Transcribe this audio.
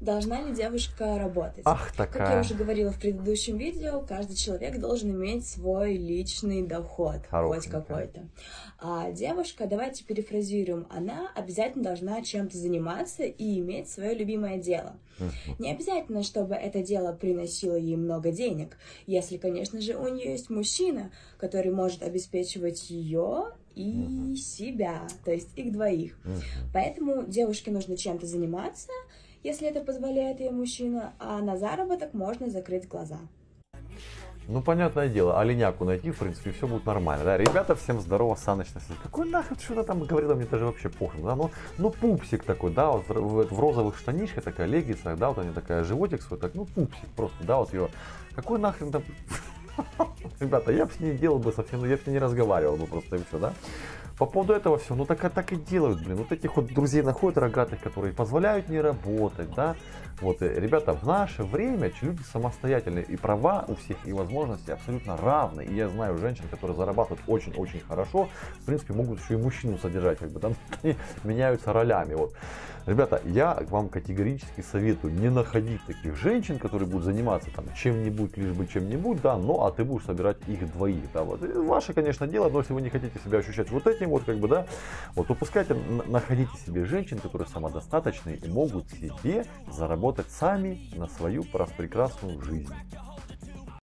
Должна ли девушка работать? Ах, такая. Как я уже говорила в предыдущем видео, каждый человек должен иметь свой личный доход, хоть какой-то. А девушка, давайте перефразируем, она обязательно должна чем-то заниматься и иметь свое любимое дело. Не обязательно, чтобы это дело приносило ей много денег, если, конечно же, у нее есть мужчина, который может обеспечивать ее и себя, то есть их двоих. Поэтому девушке нужно чем-то заниматься, если это позволяет ей мужчина, а на заработок можно закрыть глаза. Ну, понятное дело, оленяку найти, в принципе, все будет нормально. Да, ребята, всем здорово, Саныч на Какой нахрен что-то там говорила, мне даже вообще похрен, да, ну, ну, пупсик такой, да, вот в, в, розовых штанишках, такая леггинсах, да, вот они такая, животик свой, так, ну, пупсик просто, да, вот ее. Какой нахрен там... Ребята, я бы с ней делал бы совсем, я бы с ней не разговаривал бы просто и все, да. По поводу этого все, ну так, так и делают, блин. Вот этих вот друзей находят рогатых, которые позволяют не работать, да. Вот, э, ребята, в наше время люди самостоятельные, и права у всех, и возможности абсолютно равны. И я знаю женщин, которые зарабатывают очень-очень хорошо, в принципе, могут еще и мужчину содержать, как бы, там они меняются ролями, вот. Ребята, я вам категорически советую не находить таких женщин, которые будут заниматься там чем-нибудь, лишь бы чем-нибудь, да, но а ты будешь собирать их двоих, да, вот. Ваше, конечно, дело, но если вы не хотите себя ощущать вот этим вот, как бы, да, вот, упускайте, находите себе женщин, которые самодостаточные и могут себе заработать сами на свою прекрасную жизнь.